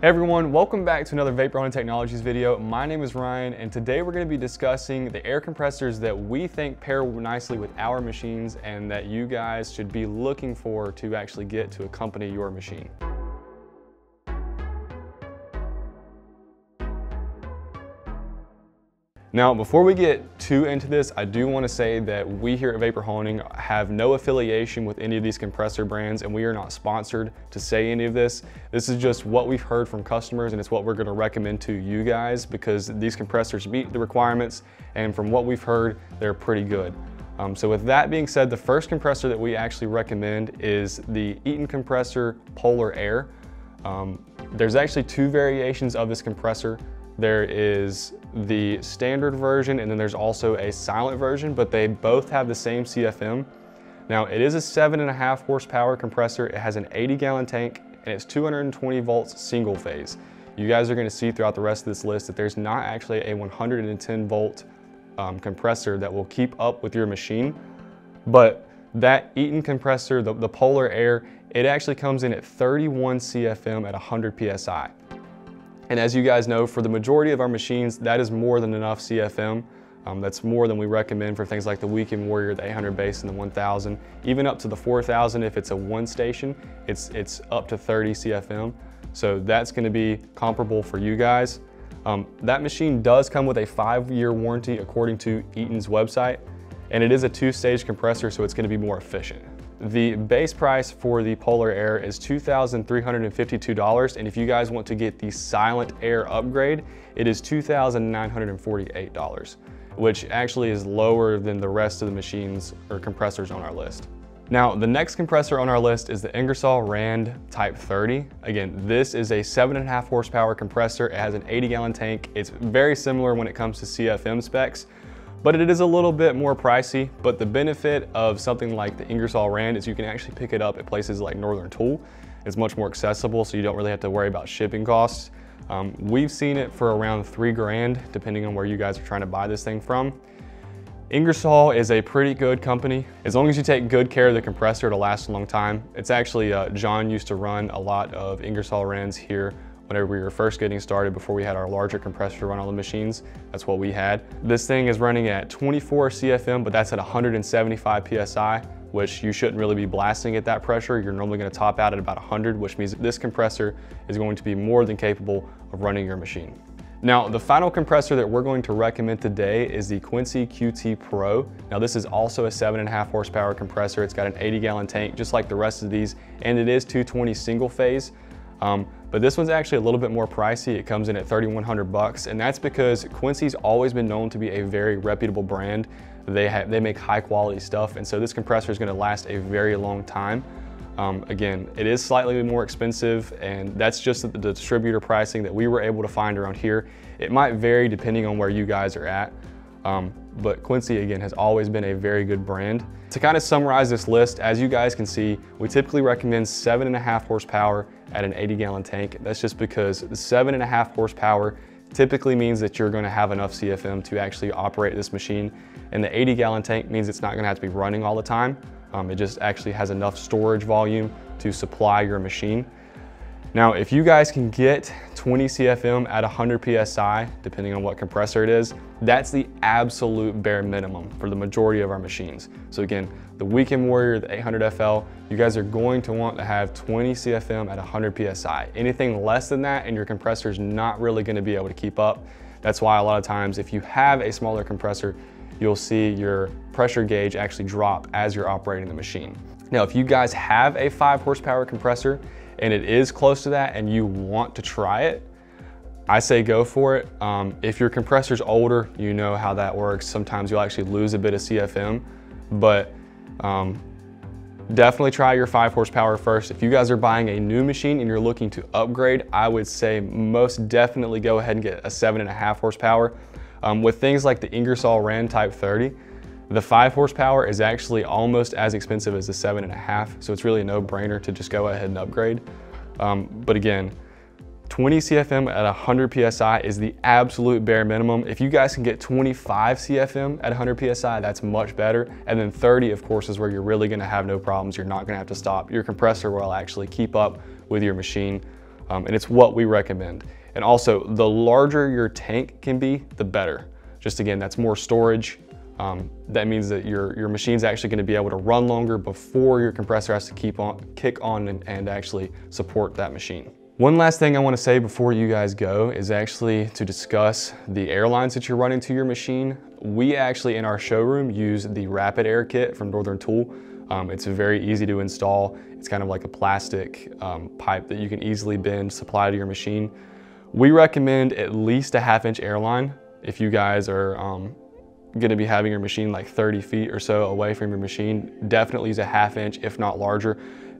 Hey everyone, welcome back to another Vapor Honing Technologies video. My name is Ryan and today we're going to be discussing the air compressors that we think pair nicely with our machines and that you guys should be looking for to actually get to accompany your machine. Now, before we get too into this, I do want to say that we here at Vapor Honing have no affiliation with any of these compressor brands and we are not sponsored to say any of this. This is just what we've heard from customers and it's what we're going to recommend to you guys because these compressors meet the requirements and from what we've heard, they're pretty good. Um, so with that being said, the first compressor that we actually recommend is the Eaton Compressor Polar Air. Um, there's actually two variations of this compressor. There is the standard version and then there's also a silent version, but they both have the same CFM. Now it is a seven and a half horsepower compressor. It has an 80 gallon tank and it's 220 volts single phase. You guys are gonna see throughout the rest of this list that there's not actually a 110 volt um, compressor that will keep up with your machine, but that Eaton compressor, the, the Polar Air, it actually comes in at 31 CFM at 100 PSI. And as you guys know, for the majority of our machines, that is more than enough CFM. Um, that's more than we recommend for things like the Weekend Warrior, the 800 base, and the 1000. Even up to the 4000, if it's a one station, it's, it's up to 30 CFM. So that's gonna be comparable for you guys. Um, that machine does come with a five year warranty according to Eaton's website, and it is a two stage compressor, so it's gonna be more efficient. The base price for the Polar Air is $2,352, and if you guys want to get the Silent Air upgrade, it is $2,948, which actually is lower than the rest of the machines or compressors on our list. Now, the next compressor on our list is the Ingersoll Rand Type 30. Again, this is a seven and a half horsepower compressor. It has an 80 gallon tank. It's very similar when it comes to CFM specs, but it is a little bit more pricey. But the benefit of something like the Ingersoll Rand is you can actually pick it up at places like Northern Tool. It's much more accessible, so you don't really have to worry about shipping costs. Um, we've seen it for around three grand, depending on where you guys are trying to buy this thing from. Ingersoll is a pretty good company. As long as you take good care of the compressor, it'll last a long time. It's actually, uh, John used to run a lot of Ingersoll Rands here whenever we were first getting started before we had our larger compressor to run all the machines. That's what we had. This thing is running at 24 CFM, but that's at 175 PSI, which you shouldn't really be blasting at that pressure. You're normally gonna top out at about 100, which means this compressor is going to be more than capable of running your machine. Now, the final compressor that we're going to recommend today is the Quincy QT Pro. Now, this is also a seven and a half horsepower compressor. It's got an 80 gallon tank, just like the rest of these, and it is 220 single phase. Um, but this one's actually a little bit more pricey. It comes in at 3,100 bucks, and that's because Quincy's always been known to be a very reputable brand. They, have, they make high quality stuff, and so this compressor is gonna last a very long time. Um, again, it is slightly more expensive, and that's just the, the distributor pricing that we were able to find around here. It might vary depending on where you guys are at. Um, but Quincy, again, has always been a very good brand. To kind of summarize this list, as you guys can see, we typically recommend seven and a half horsepower at an 80 gallon tank. That's just because the seven and a half horsepower typically means that you're gonna have enough CFM to actually operate this machine. And the 80 gallon tank means it's not gonna have to be running all the time. Um, it just actually has enough storage volume to supply your machine. Now, if you guys can get 20 CFM at 100 PSI, depending on what compressor it is, that's the absolute bare minimum for the majority of our machines. So again, the Weekend Warrior, the 800 FL, you guys are going to want to have 20 CFM at 100 PSI. Anything less than that and your compressor is not really gonna be able to keep up. That's why a lot of times if you have a smaller compressor, you'll see your pressure gauge actually drop as you're operating the machine. Now, if you guys have a five horsepower compressor and it is close to that and you want to try it, I say go for it. Um, if your compressor's older, you know how that works. Sometimes you'll actually lose a bit of CFM, but um, definitely try your five horsepower first. If you guys are buying a new machine and you're looking to upgrade, I would say most definitely go ahead and get a seven and a half horsepower. Um, with things like the Ingersoll Rand Type 30, the five horsepower is actually almost as expensive as the seven and a half, so it's really a no-brainer to just go ahead and upgrade. Um, but again, 20 CFM at 100 PSI is the absolute bare minimum. If you guys can get 25 CFM at 100 PSI, that's much better. And then 30, of course, is where you're really gonna have no problems. You're not gonna have to stop. Your compressor will actually keep up with your machine. um, and it's what we recommend. And also, the larger your tank can be, the better. Just again, that's more storage. Um, that means that your, your machine's actually gonna be able to run longer before your compressor has to keep on, kick on and, and actually support that machine. One last thing I wanna say before you guys go is actually to discuss the airlines that you're running to your machine. We actually, in our showroom, use the Rapid Air Kit from Northern Tool. Um, it's very easy to install. It's kind of like a plastic um, pipe that you can easily bend, supply to your machine. We recommend at least a half inch airline if you guys are um, gonna be having your machine like 30 feet or so away from your machine, definitely use a half inch, if not larger.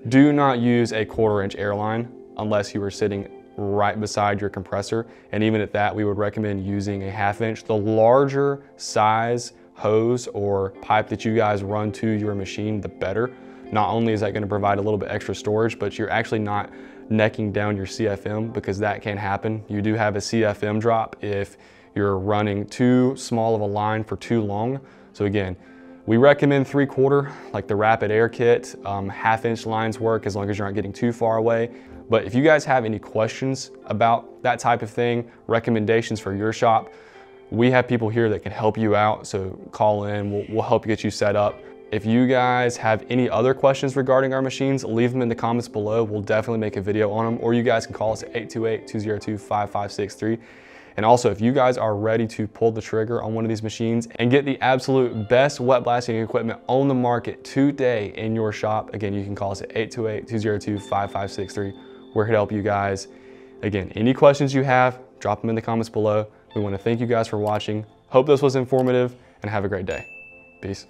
Do not use a quarter inch airline unless you are sitting right beside your compressor. And even at that, we would recommend using a half inch. The larger size hose or pipe that you guys run to your machine, the better. Not only is that gonna provide a little bit extra storage, but you're actually not necking down your CFM because that can happen. You do have a CFM drop if you're running too small of a line for too long. So again, we recommend three quarter, like the Rapid Air Kit. Um, half inch lines work as long as you're not getting too far away. But if you guys have any questions about that type of thing, recommendations for your shop, we have people here that can help you out. So call in, we'll, we'll help get you set up. If you guys have any other questions regarding our machines, leave them in the comments below. We'll definitely make a video on them, or you guys can call us at 828-202-5563. And also, if you guys are ready to pull the trigger on one of these machines and get the absolute best wet blasting equipment on the market today in your shop, again, you can call us at 828-202-5563. We're here to help you guys. Again, any questions you have, drop them in the comments below. We want to thank you guys for watching. Hope this was informative and have a great day. Peace.